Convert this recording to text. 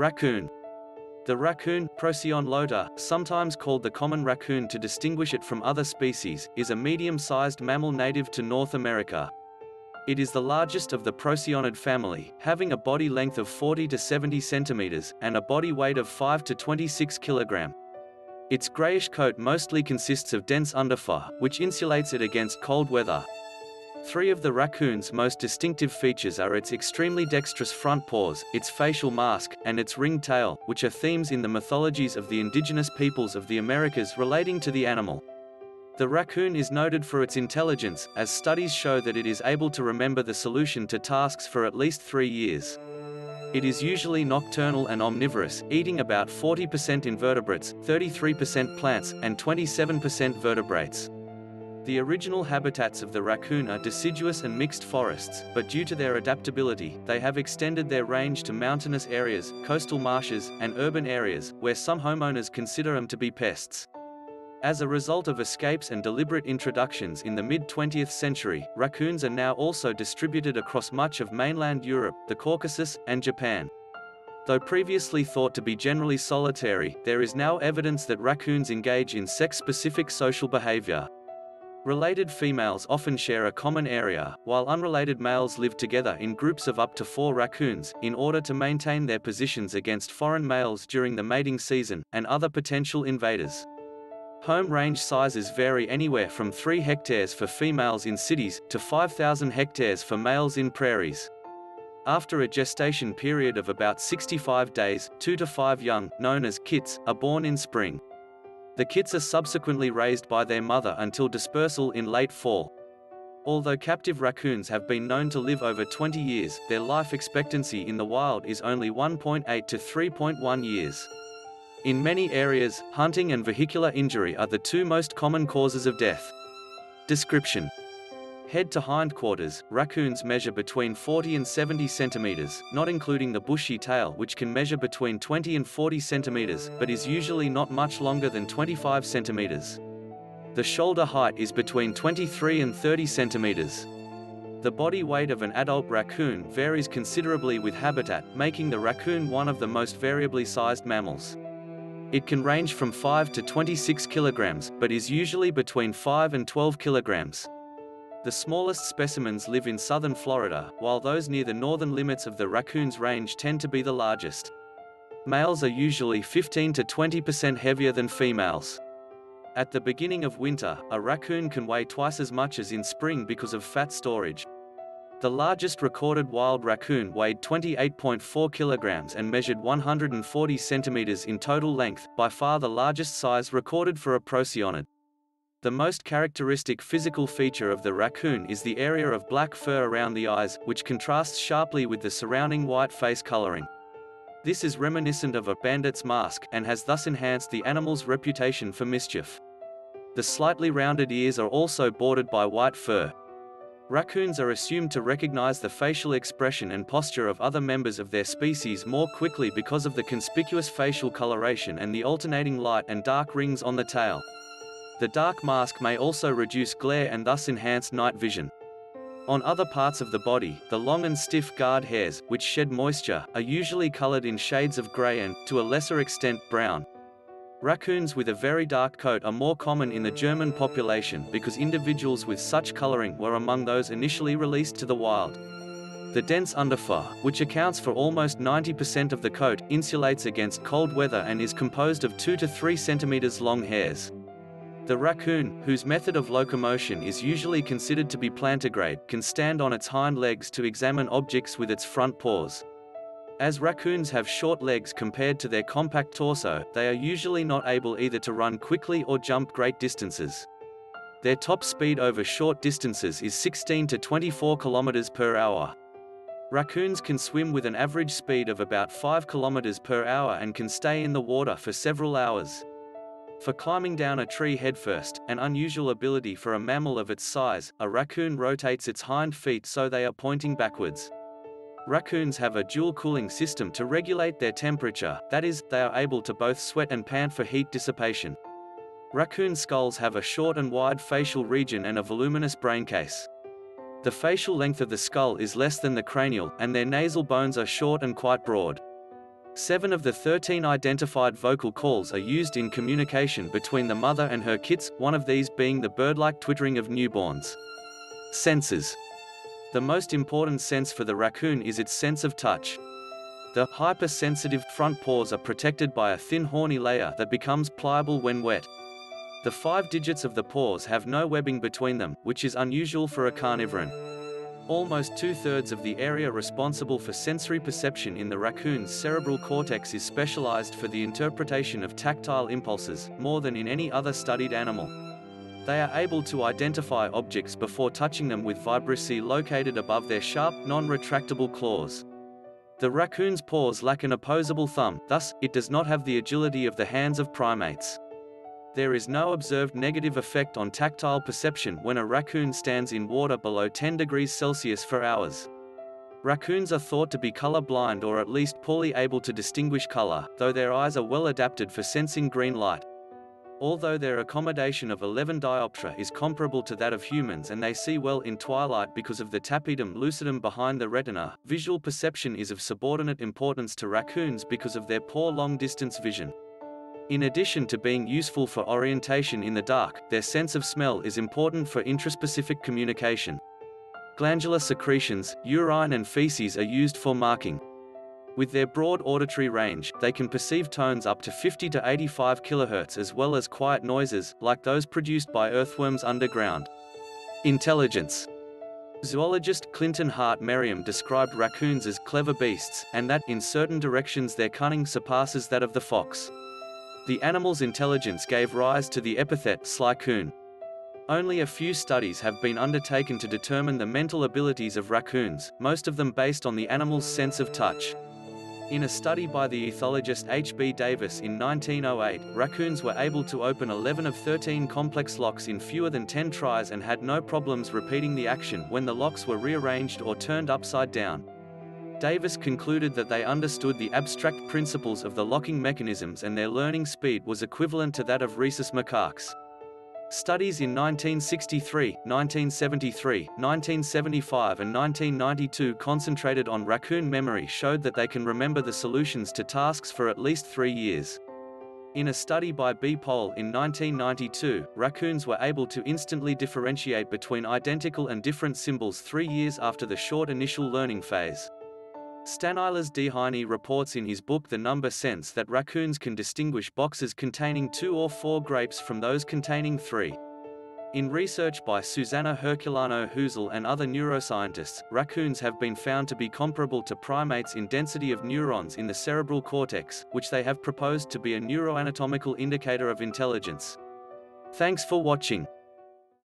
Raccoon. The raccoon, Procyon lotor, sometimes called the common raccoon to distinguish it from other species, is a medium-sized mammal native to North America. It is the largest of the Procyonid family, having a body length of 40 to 70 centimeters, and a body weight of 5 to 26 kilogram. Its grayish coat mostly consists of dense underfur, which insulates it against cold weather, Three of the raccoon's most distinctive features are its extremely dexterous front paws, its facial mask, and its ringed tail, which are themes in the mythologies of the indigenous peoples of the Americas relating to the animal. The raccoon is noted for its intelligence, as studies show that it is able to remember the solution to tasks for at least three years. It is usually nocturnal and omnivorous, eating about 40% invertebrates, 33% plants, and 27% vertebrates. The original habitats of the raccoon are deciduous and mixed forests, but due to their adaptability, they have extended their range to mountainous areas, coastal marshes, and urban areas, where some homeowners consider them to be pests. As a result of escapes and deliberate introductions in the mid-20th century, raccoons are now also distributed across much of mainland Europe, the Caucasus, and Japan. Though previously thought to be generally solitary, there is now evidence that raccoons engage in sex-specific social behavior. Related females often share a common area, while unrelated males live together in groups of up to four raccoons, in order to maintain their positions against foreign males during the mating season, and other potential invaders. Home range sizes vary anywhere from 3 hectares for females in cities, to 5,000 hectares for males in prairies. After a gestation period of about 65 days, 2 to 5 young, known as kits, are born in spring. The kits are subsequently raised by their mother until dispersal in late fall. Although captive raccoons have been known to live over 20 years, their life expectancy in the wild is only 1.8 to 3.1 years. In many areas, hunting and vehicular injury are the two most common causes of death. Description Head to hindquarters, raccoons measure between 40 and 70 centimeters, not including the bushy tail which can measure between 20 and 40 centimeters, but is usually not much longer than 25 centimeters. The shoulder height is between 23 and 30 centimeters. The body weight of an adult raccoon varies considerably with habitat, making the raccoon one of the most variably sized mammals. It can range from 5 to 26 kilograms, but is usually between 5 and 12 kilograms. The smallest specimens live in southern Florida, while those near the northern limits of the raccoon's range tend to be the largest. Males are usually 15 to 20% heavier than females. At the beginning of winter, a raccoon can weigh twice as much as in spring because of fat storage. The largest recorded wild raccoon weighed 28.4 kilograms and measured 140 centimeters in total length, by far the largest size recorded for a procyonid. The most characteristic physical feature of the raccoon is the area of black fur around the eyes, which contrasts sharply with the surrounding white face coloring. This is reminiscent of a bandit's mask, and has thus enhanced the animal's reputation for mischief. The slightly rounded ears are also bordered by white fur. Raccoons are assumed to recognize the facial expression and posture of other members of their species more quickly because of the conspicuous facial coloration and the alternating light and dark rings on the tail. The dark mask may also reduce glare and thus enhance night vision. On other parts of the body, the long and stiff guard hairs, which shed moisture, are usually colored in shades of gray and, to a lesser extent, brown. Raccoons with a very dark coat are more common in the German population because individuals with such coloring were among those initially released to the wild. The dense underfur, which accounts for almost 90% of the coat, insulates against cold weather and is composed of 2 to 3 centimeters long hairs. The raccoon, whose method of locomotion is usually considered to be plantigrade, can stand on its hind legs to examine objects with its front paws. As raccoons have short legs compared to their compact torso, they are usually not able either to run quickly or jump great distances. Their top speed over short distances is 16 to 24 km per hour. Raccoons can swim with an average speed of about 5 km per hour and can stay in the water for several hours. For climbing down a tree headfirst, an unusual ability for a mammal of its size, a raccoon rotates its hind feet so they are pointing backwards. Raccoons have a dual cooling system to regulate their temperature, that is, they are able to both sweat and pant for heat dissipation. Raccoon skulls have a short and wide facial region and a voluminous braincase. The facial length of the skull is less than the cranial, and their nasal bones are short and quite broad. Seven of the 13 identified vocal calls are used in communication between the mother and her kits, one of these being the bird-like twittering of newborns. Senses. The most important sense for the raccoon is its sense of touch. The hypersensitive front paws are protected by a thin horny layer that becomes pliable when wet. The five digits of the paws have no webbing between them, which is unusual for a carnivoran. Almost two-thirds of the area responsible for sensory perception in the raccoon's cerebral cortex is specialized for the interpretation of tactile impulses, more than in any other studied animal. They are able to identify objects before touching them with vibrissae located above their sharp, non-retractable claws. The raccoon's paws lack an opposable thumb, thus, it does not have the agility of the hands of primates. There is no observed negative effect on tactile perception when a raccoon stands in water below 10 degrees Celsius for hours. Raccoons are thought to be color blind or at least poorly able to distinguish color, though their eyes are well adapted for sensing green light. Although their accommodation of 11 diopters is comparable to that of humans and they see well in twilight because of the tapetum lucidum behind the retina, visual perception is of subordinate importance to raccoons because of their poor long-distance vision. In addition to being useful for orientation in the dark, their sense of smell is important for intraspecific communication. Glandular secretions, urine and feces are used for marking. With their broad auditory range, they can perceive tones up to 50 to 85 kHz as well as quiet noises, like those produced by earthworms underground. Intelligence Zoologist Clinton Hart Merriam described raccoons as clever beasts, and that, in certain directions their cunning surpasses that of the fox. The animal's intelligence gave rise to the epithet slycoon. Only a few studies have been undertaken to determine the mental abilities of raccoons, most of them based on the animal's sense of touch. In a study by the ethologist H. B. Davis in 1908, raccoons were able to open 11 of 13 complex locks in fewer than 10 tries and had no problems repeating the action when the locks were rearranged or turned upside down. Davis concluded that they understood the abstract principles of the locking mechanisms and their learning speed was equivalent to that of rhesus macaques. Studies in 1963, 1973, 1975 and 1992 concentrated on raccoon memory showed that they can remember the solutions to tasks for at least three years. In a study by B. Pohl in 1992, raccoons were able to instantly differentiate between identical and different symbols three years after the short initial learning phase. Stanislas Dehaene reports in his book The Number Sense that raccoons can distinguish boxes containing two or four grapes from those containing three. In research by Suzana Herculano-Houzel and other neuroscientists, raccoons have been found to be comparable to primates in density of neurons in the cerebral cortex, which they have proposed to be a neuroanatomical indicator of intelligence. Thanks for watching.